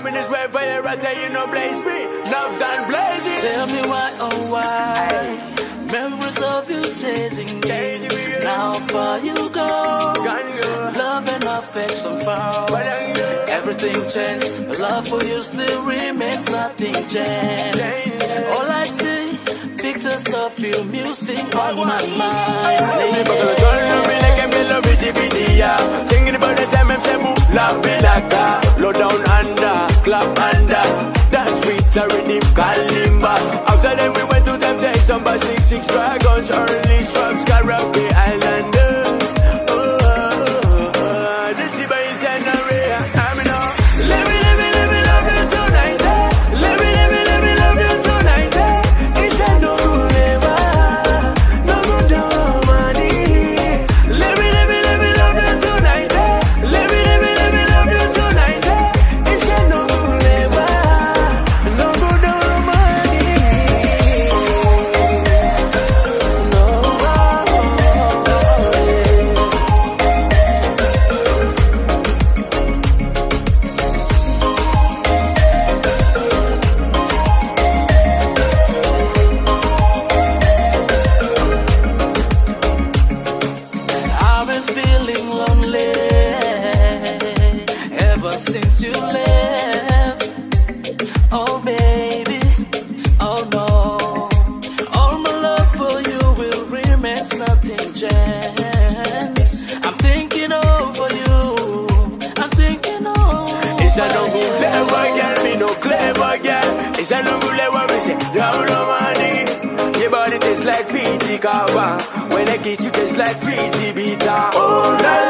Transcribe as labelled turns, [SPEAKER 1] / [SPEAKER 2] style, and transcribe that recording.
[SPEAKER 1] coming this way you, I tell you no blaze me. Love's done blazing.
[SPEAKER 2] Tell me why, oh why. Memories of you chasing me. Now far you go. Love and affection found. Everything changed. Love for you still remains. Nothing changed. All I see, pictures of you, music on my mind.
[SPEAKER 1] Clap under. Dance with a rhythm kalimba. After them we went to temptation by six six dragons, early straps, karaoke It's oh, a
[SPEAKER 2] oh, no all my love for you will remain. Nothing changed. I'm thinking over you. I'm thinking over
[SPEAKER 1] you. Is that no good clever girl, me no clever girl. It's a no good clever, me say, down no money. Your body tastes like Fiji kava. When I kiss you, taste like Fiji bita. Oh la la, bamba way.